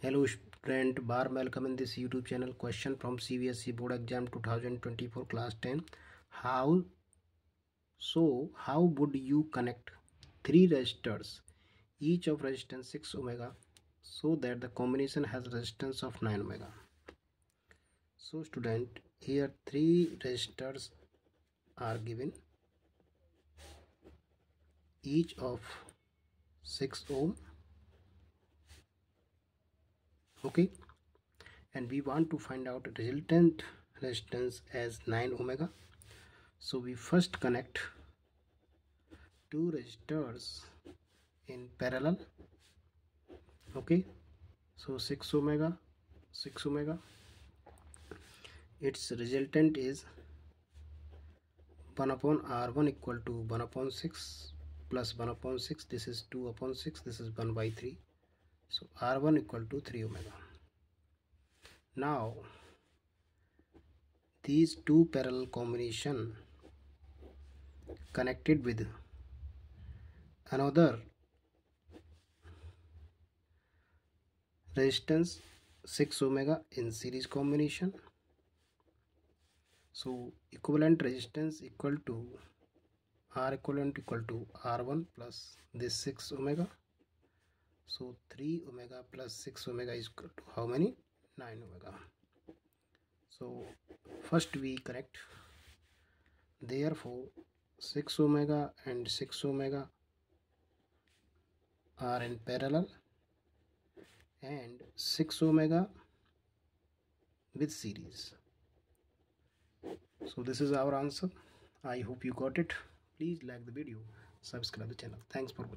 Hello student, bar welcome in this YouTube channel. Question from CBSE Board Exam 2024 Class 10. How so? How would you connect three resistors, each of resistance 6 omega, so that the combination has resistance of 9 omega? So student, here three resistors are given, each of 6 ohm okay. And we want to find out resultant resistance as 9 omega. So we first connect two resistors in parallel. Okay. So 6 omega 6 omega. Its resultant is 1 upon r1 equal to 1 upon 6 plus 1 upon 6 this is 2 upon 6 this is 1 by 3 so r1 equal to 3 omega. Now these two parallel combination connected with another resistance 6 omega in series combination. So equivalent resistance equal to r equivalent equal to r1 plus this 6 omega so 3 omega plus 6 omega is equal to how many? 9 omega. So first we connect therefore 6 omega and 6 omega are in parallel. And 6 omega with series. So this is our answer. I hope you got it. Please like the video. Subscribe the channel. Thanks for watching